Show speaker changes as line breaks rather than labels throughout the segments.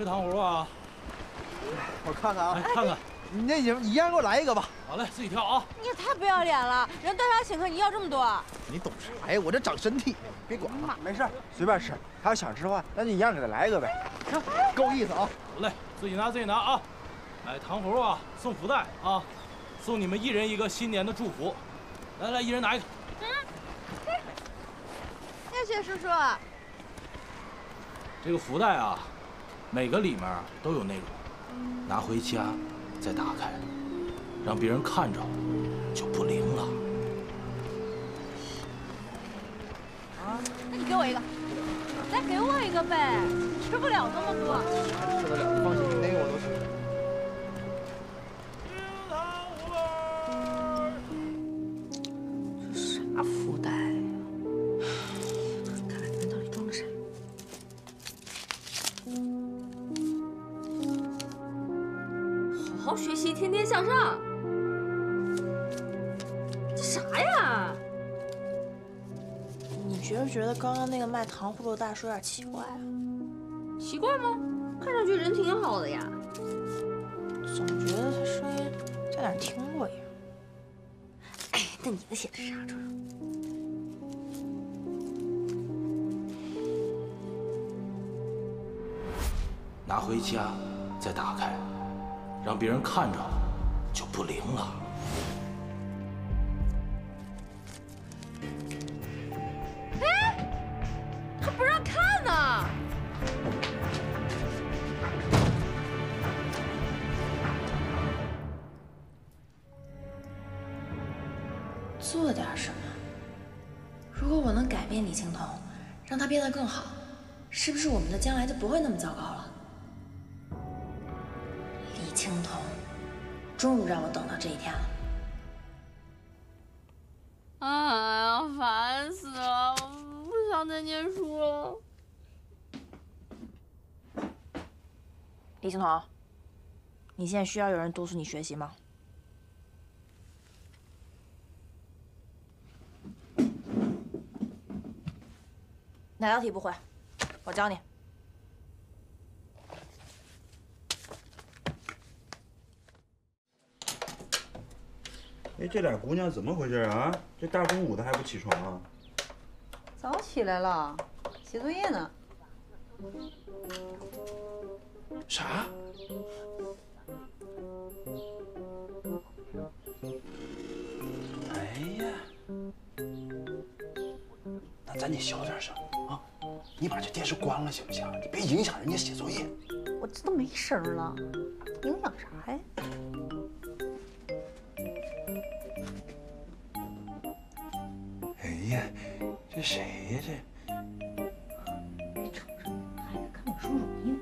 吃糖葫芦啊？
我看看啊，
来看看。
你那你一样给我来一个吧。
好嘞，自己挑啊。
你也太不要脸了！人端茶请客，你要这么多？
你懂啥呀？我这长身体呢，别管了，没事，随便吃。他要想吃的话，那就一样给他来一个呗。行，够意思啊。
好嘞，自己拿自己拿啊。买糖葫芦啊，送福袋啊，送你们一人一个新年的祝福。来来，一人拿一个。嗯。
谢谢叔叔。
这个福袋啊，每个里面都有内容，拿回家。再打开，让别人看着就不灵了。
啊，那你给我一个，再给我一个呗，吃不了那么多。好学习，天天向上。这啥呀？
你觉不觉得刚刚那个卖糖葫芦的大叔有点奇怪啊？
奇怪吗？看上去人挺好的呀。
总觉得他声音在哪儿听过一样。
哎，那你的写的是啥？
拿回家再打开。让别人看着就不灵了。
哎，还不让看呢！
做点什么？如果我能改变李青桐，让他变得更好，是不是我们的将来就不会那么糟糕了？青铜，终于让我等到这一天了。
哎呀，烦死了！我不想再念书了。
李青桐，你现在需要有人督促你学习吗？哪道题不会？我教你。
哎，这俩姑娘怎么回事啊？这大中午的还不起床啊？
早起来了，写作业呢。
啥？哎呀，那咱得小点声啊！你把这电视关了行不行？你别影响人家写作业。
我这都没声了，影响啥呀？
这谁呀？
这，孩子看我书容易吗？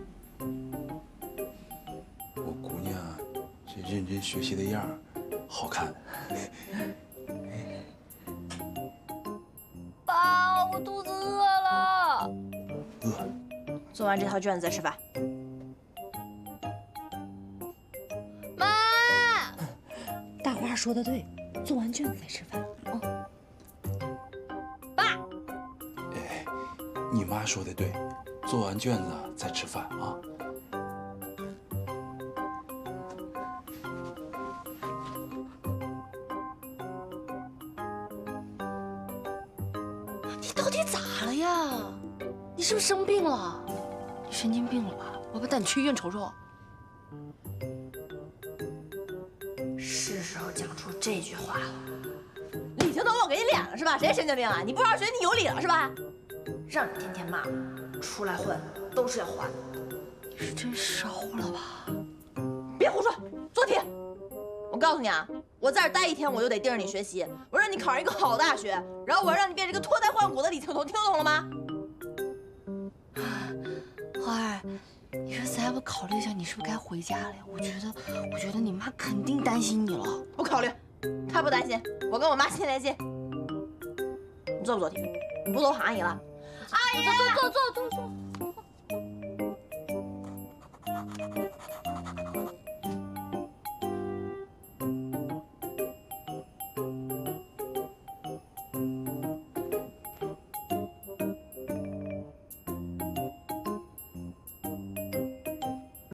我姑娘这认真学习的样儿，好看。
爸，我肚子饿了。
饿。
做完这套卷子再吃饭。
妈。
大花说的对，做完卷子再吃饭。
你妈说的对，做完卷子再吃饭啊！
你到底咋了呀？你是不是生病了？你神经病了吧？我不带你去医院瞅瞅。
是时候讲出这句话了。
李青桐，我给你脸了是吧？谁神经病啊？你不好好学，你有理了是吧？
让你天天骂，出来混都是要还的。
你是真烧了吧？
别胡说，做题。我告诉你啊，我在这待一天，我就得盯着你学习。我让你考上一个好大学，然后我要让你变成一个脱胎换骨的李青桐，听懂了吗？
花儿，你说咱要不考虑一下，你是不是该回家了呀？我觉得，我觉得你妈肯定担心你了。
不考虑，她不担心，我跟我妈先联系。你做不做题？你不做我喊阿姨了。
阿姨，坐坐坐坐坐。